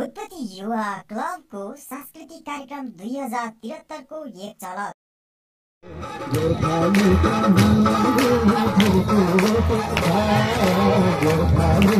उत्पत्ति युवा क्लबको सांस्कृतिक कार्यक्रम दुई हजार त्रिहत्तरको एक झलक